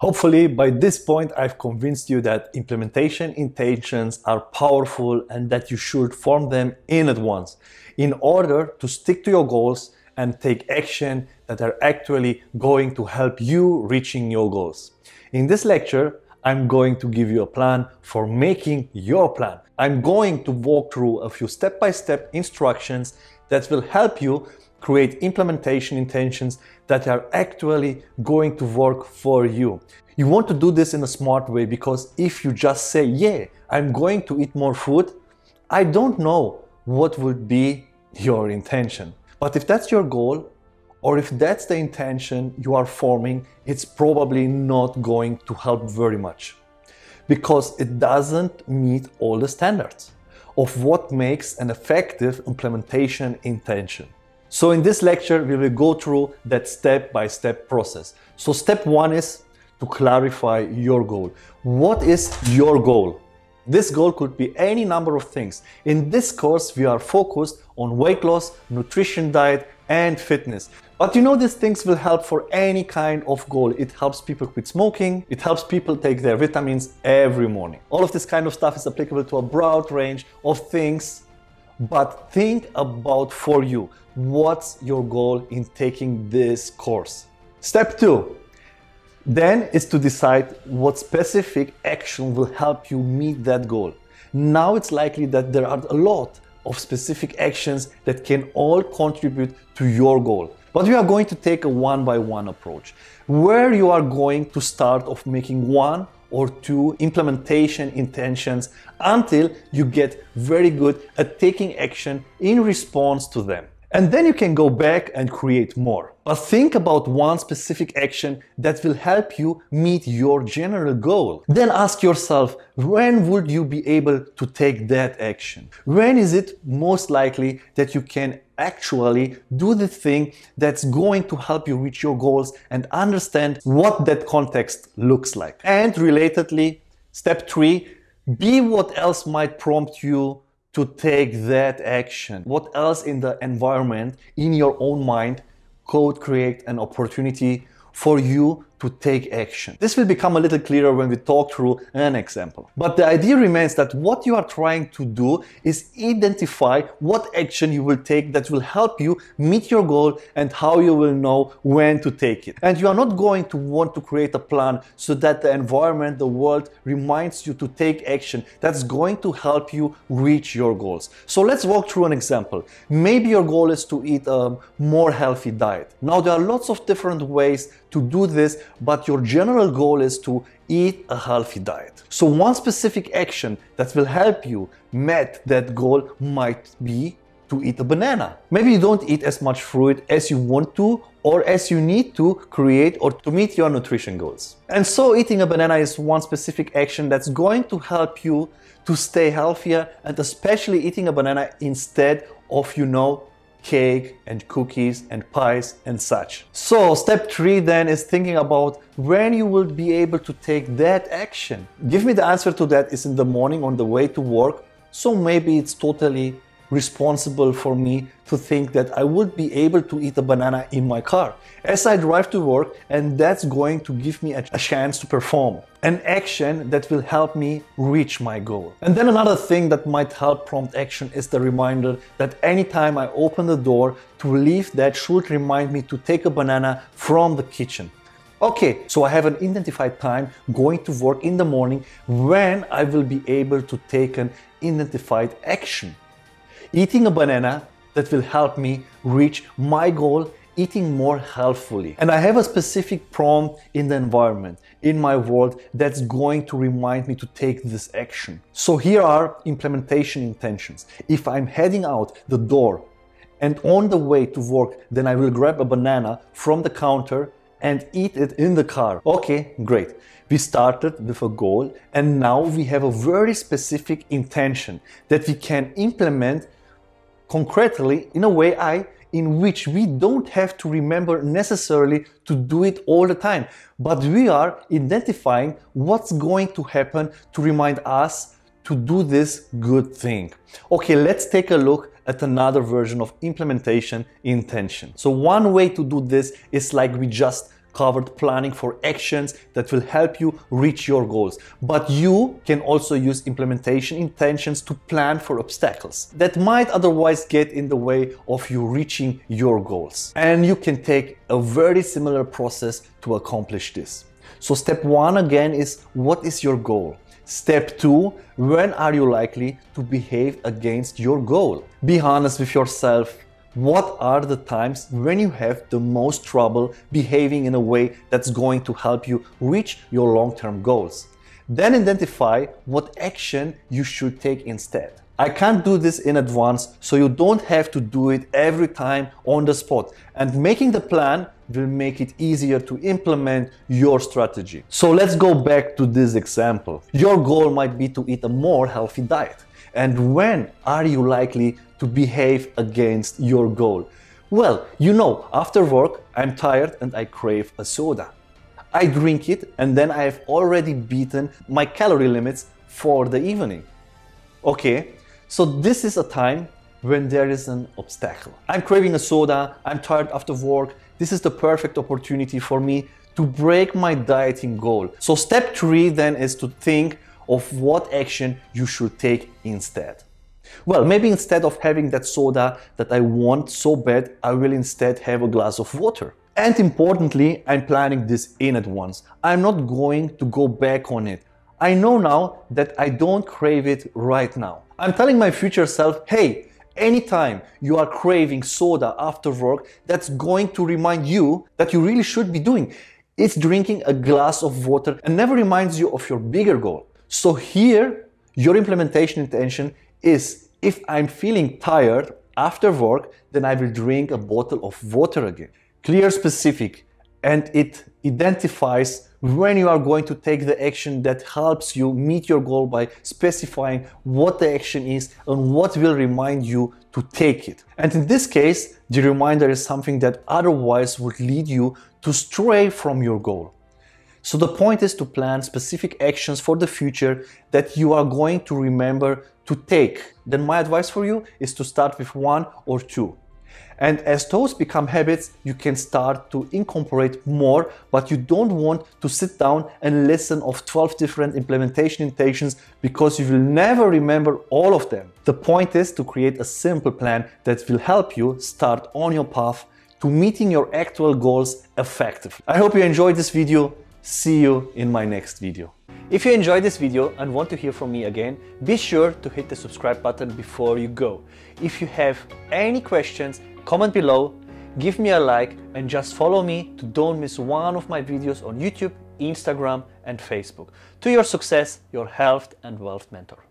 Hopefully, by this point, I've convinced you that implementation intentions are powerful and that you should form them in advance in order to stick to your goals and take action that are actually going to help you reaching your goals. In this lecture, I'm going to give you a plan for making your plan. I'm going to walk through a few step-by-step -step instructions that will help you create implementation intentions that are actually going to work for you. You want to do this in a smart way because if you just say, yeah, I'm going to eat more food, I don't know what would be your intention. But if that's your goal, or if that's the intention you are forming, it's probably not going to help very much because it doesn't meet all the standards of what makes an effective implementation intention. So in this lecture, we will go through that step-by-step -step process. So step one is to clarify your goal. What is your goal? This goal could be any number of things. In this course, we are focused on weight loss, nutrition diet, and fitness. But you know these things will help for any kind of goal. It helps people quit smoking, it helps people take their vitamins every morning. All of this kind of stuff is applicable to a broad range of things but think about for you what's your goal in taking this course. Step two, then is to decide what specific action will help you meet that goal. Now it's likely that there are a lot of specific actions that can all contribute to your goal. But we are going to take a one by one approach where you are going to start off making one or two implementation intentions until you get very good at taking action in response to them. And then you can go back and create more. But think about one specific action that will help you meet your general goal. Then ask yourself, when would you be able to take that action? When is it most likely that you can actually do the thing that's going to help you reach your goals and understand what that context looks like? And relatedly, step three, be what else might prompt you to take that action? What else in the environment, in your own mind, could create an opportunity for you to take action. This will become a little clearer when we talk through an example. But the idea remains that what you are trying to do is identify what action you will take that will help you meet your goal and how you will know when to take it. And you are not going to want to create a plan so that the environment, the world reminds you to take action that's going to help you reach your goals. So let's walk through an example. Maybe your goal is to eat a more healthy diet. Now there are lots of different ways to do this, but your general goal is to eat a healthy diet. So one specific action that will help you meet that goal might be to eat a banana. Maybe you don't eat as much fruit as you want to or as you need to create or to meet your nutrition goals. And so eating a banana is one specific action that's going to help you to stay healthier and especially eating a banana instead of, you know, cake and cookies and pies and such. So step three then is thinking about when you will be able to take that action. Give me the answer to that is in the morning on the way to work. So maybe it's totally responsible for me to think that I would be able to eat a banana in my car as I drive to work, and that's going to give me a, chance to perform an action that will help me reach my goal. And then another thing that might help prompt action is the reminder that anytime I open the door to leave, that should remind me to take a banana from the kitchen. Okay, so I have an identified time going to work in the morning when I will be able to take an identified action eating a banana that will help me reach my goal eating more healthfully. And I have a specific prompt in the environment, in my world, that's going to remind me to take this action. So here are implementation intentions. If I'm heading out the door and on the way to work, then I will grab a banana from the counter and eat it in the car. Okay, great. We started with a goal and now we have a very specific intention that we can implement concretely in a way I in which we don't have to remember necessarily to do it all the time, but we are identifying what's going to happen to remind us to do this good thing. Okay, let's take a look at another version of implementation intention. So one way to do this is like we just covered planning for actions that will help you reach your goals. But you can also use implementation intentions to plan for obstacles that might otherwise get in the way of you reaching your goals. And you can take a very similar process to accomplish this. So, step one again is what is your goal? Step two, when are you likely to behave against your goal? Be honest with yourself what are the times when you have the most trouble behaving in a way that's going to help you reach your long term goals? Then identify what action you should take instead. I can't do this in advance, so you don't have to do it every time on the spot. And making the plan will make it easier to implement your strategy. So let's go back to this example. Your goal might be to eat a more healthy diet. And when are you likely to behave against your goal? Well, you know, after work, I'm tired and I crave a soda. I drink it and then I have already beaten my calorie limits for the evening. Okay, so this is a time when there is an obstacle. I'm craving a soda, I'm tired after work. This is the perfect opportunity for me to break my dieting goal. So, step three then is to think of what action you should take instead. Well, maybe instead of having that soda that I want so bad, I will instead have a glass of water. And importantly, I'm planning this in advance. I'm not going to go back on it. I know now that I don't crave it right now. I'm telling my future self, hey, anytime you are craving soda after work, that's going to remind you that you really should be doing. It's drinking a glass of water and never reminds you of your bigger goal. So here, your implementation intention is if I'm feeling tired after work, then I will drink a bottle of water again. Clear, specific, and it identifies when you are going to take the action that helps you meet your goal by specifying what the action is and what will remind you to take it. And in this case, the reminder is something that otherwise would lead you to stray from your goal. So the point is to plan specific actions for the future that you are going to remember to take. Then my advice for you is to start with one or two. And as those become habits, you can start to incorporate more, but you don't want to sit down and listen of 12 different implementation intentions because you will never remember all of them. The point is to create a simple plan that will help you start on your path to meeting your actual goals effectively. I hope you enjoyed this video. See you in my next video. If you enjoyed this video and want to hear from me again, be sure to hit the subscribe button before you go. If you have any questions, comment below, give me a like and just follow me to don't miss one of my videos on YouTube, Instagram and Facebook. To your success, your health and wealth mentor.